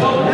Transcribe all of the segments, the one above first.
Look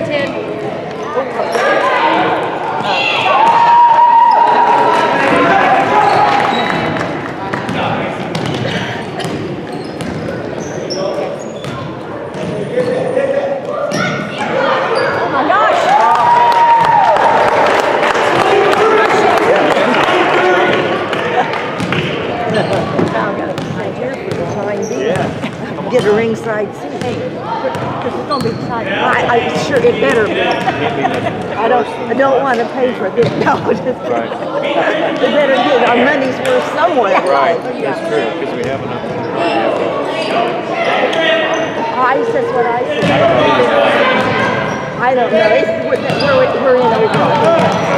attend get a ringside seat. Because it's gonna be tight. I, I sure it better be. I don't I don't want to pay for this. No, just Right. we better get our money's worth somewhere. Right, that's true, because we have enough. I says what I said. I don't know. It's, we're, we're, we're in over.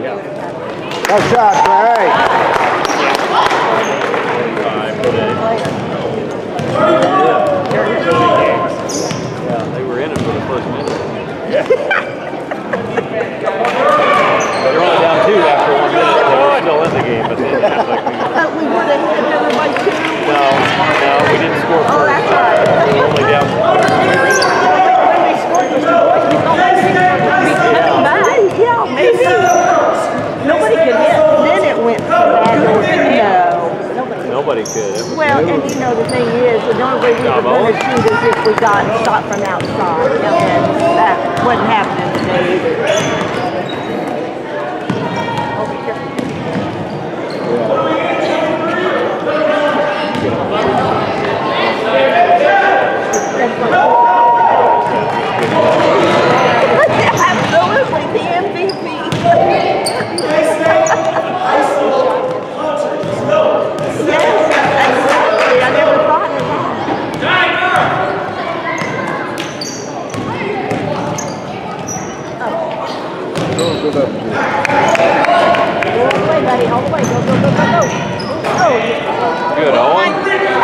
Nice shot, Clay. Yeah, they were in it for the first minute. They're only down two after one minute. They were still in the game, but then it was like we, But we would have had them by two. no, no, we didn't score Oh, first. to the... All the way, buddy. All the way. Go, go, go, go, go. Good, Owen.